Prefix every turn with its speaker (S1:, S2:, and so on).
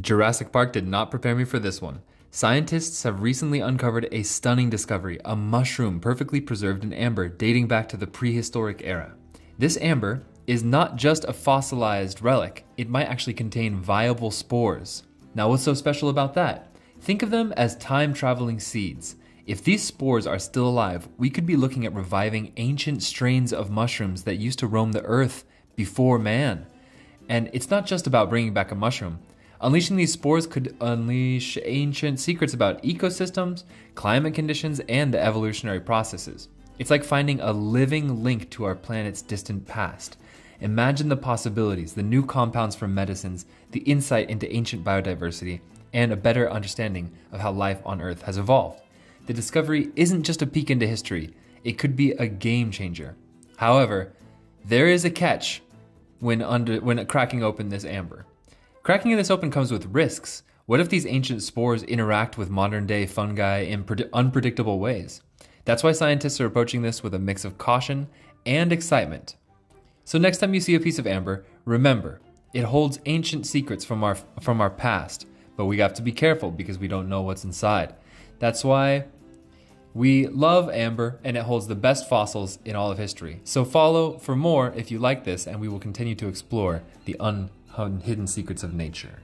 S1: Jurassic Park did not prepare me for this one. Scientists have recently uncovered a stunning discovery a mushroom perfectly preserved in amber dating back to the prehistoric era. This amber is not just a fossilized relic, it might actually contain viable spores. Now, what's so special about that? Think of them as time traveling seeds. If these spores are still alive, we could be looking at reviving ancient strains of mushrooms that used to roam the earth before man. And it's not just about bringing back a mushroom. Unleashing these spores could unleash ancient secrets about ecosystems, climate conditions, and the evolutionary processes. It's like finding a living link to our planet's distant past. Imagine the possibilities, the new compounds from medicines, the insight into ancient biodiversity, and a better understanding of how life on Earth has evolved. The discovery isn't just a peek into history, it could be a game changer. However, there is a catch when, under, when cracking open this amber. Cracking this open comes with risks. What if these ancient spores interact with modern day fungi in unpredictable ways? That's why scientists are approaching this with a mix of caution and excitement. So next time you see a piece of amber, remember, it holds ancient secrets from our from our past, but we have to be careful because we don't know what's inside. That's why we love amber and it holds the best fossils in all of history. So follow for more if you like this and we will continue to explore the unhidden secrets of nature.